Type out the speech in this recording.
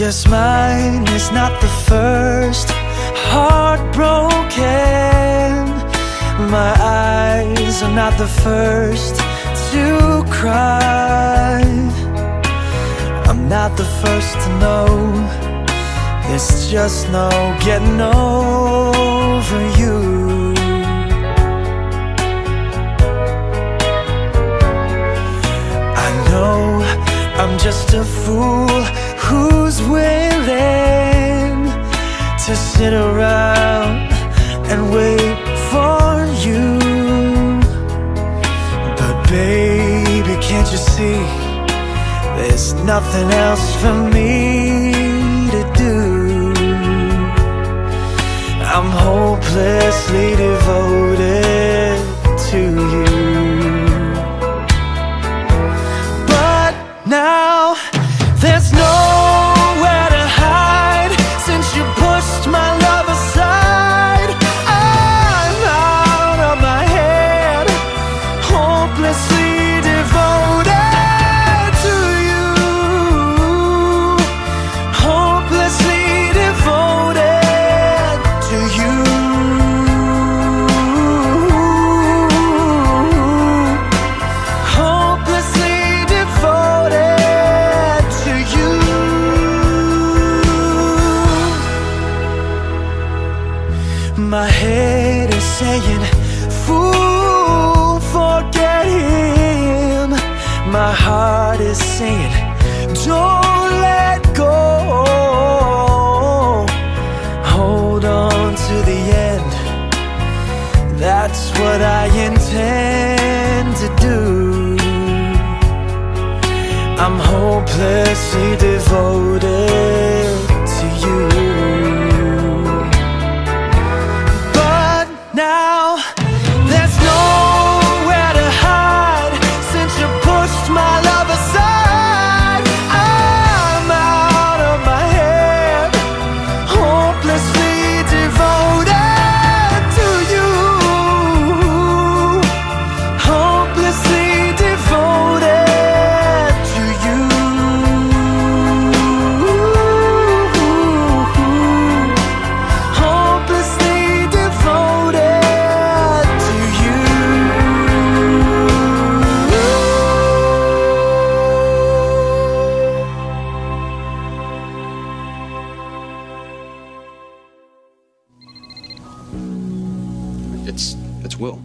This mine is not the first heartbroken. My eyes are not the first to cry. I'm not the first to know. There's just no getting over you. I know I'm just a fool who's willing to sit around and wait for you. But baby, can't you see? There's nothing else for me to do. I'm hopelessly devoted is saying, Don't let go. Hold on to the end. That's what I intend to do. I'm hopelessly devoted It's it's Will.